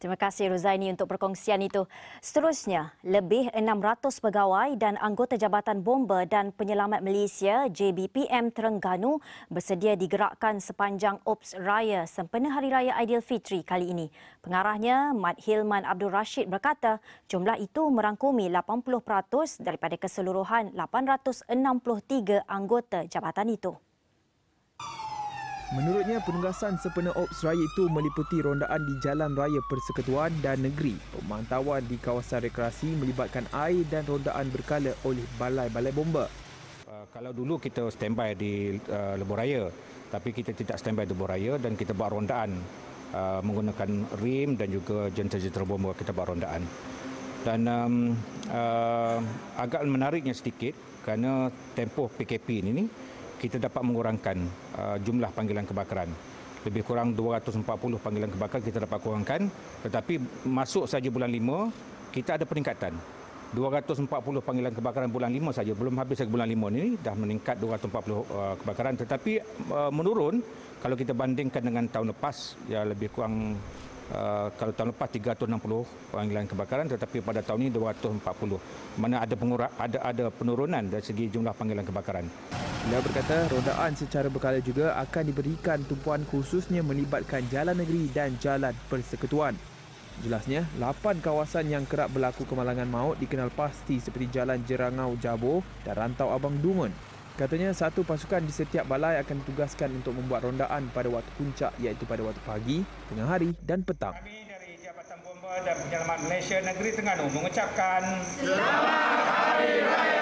Terima kasih Rozaini untuk perkongsian itu. Seterusnya, lebih 600 pegawai dan anggota Jabatan Bomba dan Penyelamat Malaysia JBPM Terengganu bersedia digerakkan sepanjang Ops Raya sempena Hari Raya Aidilfitri kali ini. Pengarahnya, Mat Hilman Abdul Rashid berkata jumlah itu merangkumi 80% daripada keseluruhan 863 anggota jabatan itu. Menurutnya, penugasan sempena Ops Raya itu meliputi rondaan di Jalan Raya Persekutuan dan Negeri, pemantauan di kawasan rekreasi melibatkan air dan rondaan berkala oleh balai-balai bomba. Uh, kalau dulu kita standby di uh, Lebuh Raya, tapi kita tidak standby di Lebuh Raya dan kita buat rondaan uh, menggunakan rim dan juga jentera-jentera bomba kita buat rondaan. Dan um, uh, agak menariknya sedikit kerana tempoh PKP ini kita dapat mengurangkan uh, jumlah panggilan kebakaran. Lebih kurang 240 panggilan kebakaran kita dapat kurangkan. Tetapi masuk saja bulan 5, kita ada peningkatan. 240 panggilan kebakaran bulan 5 saja. Belum habis bulan 5 ini, dah meningkat 240 uh, kebakaran. Tetapi uh, menurun kalau kita bandingkan dengan tahun lepas, ya lebih kurang Uh, kalau tahun lepas 360 panggilan kebakaran tetapi pada tahun ini 240 mana ada pengurang ada ada penurunan dari segi jumlah panggilan kebakaran Beliau berkata rondaan secara berkala juga akan diberikan tumpuan khususnya melibatkan jalan negeri dan jalan persekutuan. Jelasnya, 8 kawasan yang kerap berlaku kemalangan maut dikenal pasti seperti Jalan Jerangau Jabor dan Rantau Abang Dungun. Katanya satu pasukan di setiap balai akan ditugaskan untuk membuat rondaan pada waktu puncak iaitu pada waktu pagi, tengah hari dan petang. Kami dari Jabatan Bomba dan Penyelamat Malaysia Negeri Terengganu mengucapkan Selamat Hari Raya